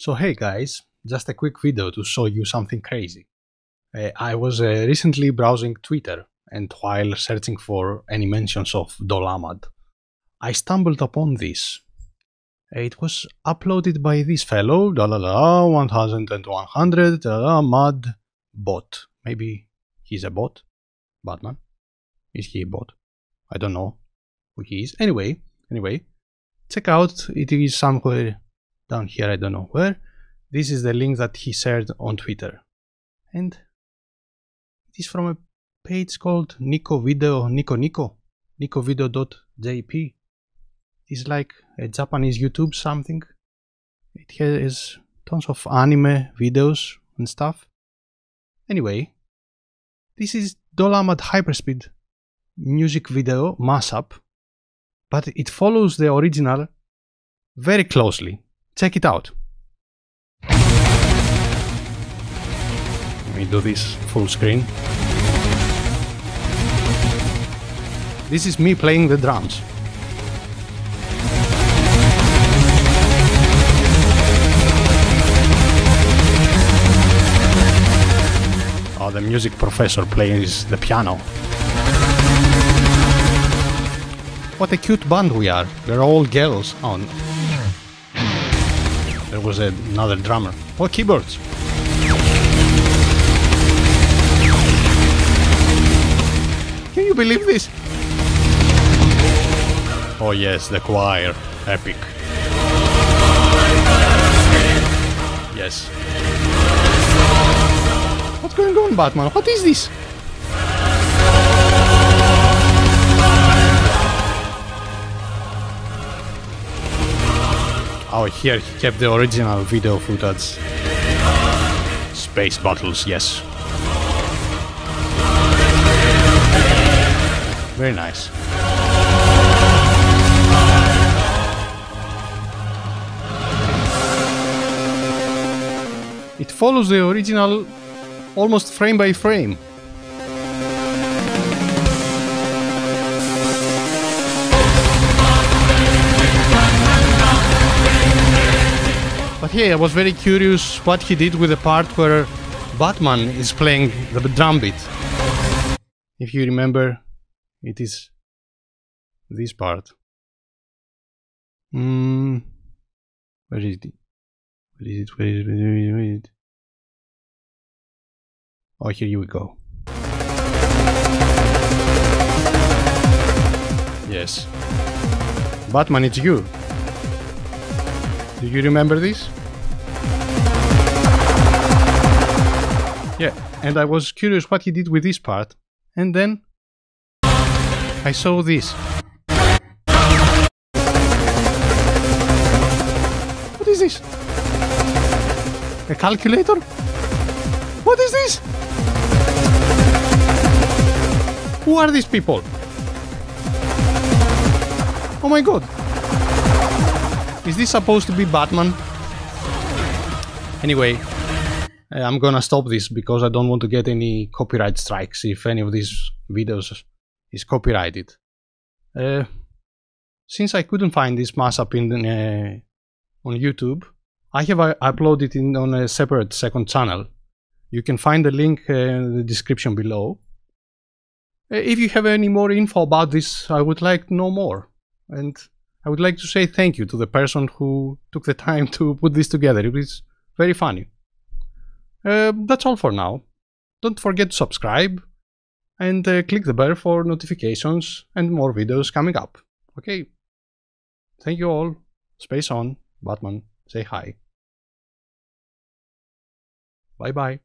So hey guys, just a quick video to show you something crazy. Uh, I was uh, recently browsing Twitter and while searching for any mentions of Dol Ammad, I stumbled upon this. It was uploaded by this fellow, da la la, 1100, da la, mad bot. Maybe he's a bot? Batman? Is he a bot? I don't know who he is. Anyway, anyway, check out, it is somewhere down here, I don't know where. This is the link that he shared on Twitter. And it is from a page called Nico Video, Nico Nico, nicovideo.jp. It's like a Japanese YouTube something. It has tons of anime videos and stuff. Anyway, this is Dol Ammad Hyperspeed music video mashup, but it follows the original very closely. Check it out. Let me do this full screen. This is me playing the drums. Oh, the music professor plays the piano. What a cute band we are. We're all girls on. There was another drummer. or keyboards. Can you believe this? Oh yes, the choir. Epic. Yes. What's going on, Batman? What is this? Oh, here he kept the original video footage. Space battles, yes. Very nice. It follows the original almost frame by frame. But yeah, I was very curious what he did with the part where Batman is playing the drum beat. If you remember, it is this part. Mm, where is it? Where is it? Where is it? Where is it? Oh, here we go. Yes. Batman, it's you. Do you remember this? Yeah, and I was curious what he did with this part. And then I saw this. What is this? A calculator? What is this? Who are these people? Oh my god. Is this supposed to be Batman? Anyway, I'm gonna stop this because I don't want to get any copyright strikes if any of these videos is copyrighted. Uh, since I couldn't find this mashup in uh, on YouTube, I have uh, uploaded it on a separate second channel. You can find the link uh, in the description below. Uh, if you have any more info about this, I would like to know more. And I would like to say thank you to the person who took the time to put this together. It was very funny. Uh, that's all for now. Don't forget to subscribe and uh, click the bell for notifications and more videos coming up. Okay. Thank you all. Space on. Batman. Say hi. Bye bye.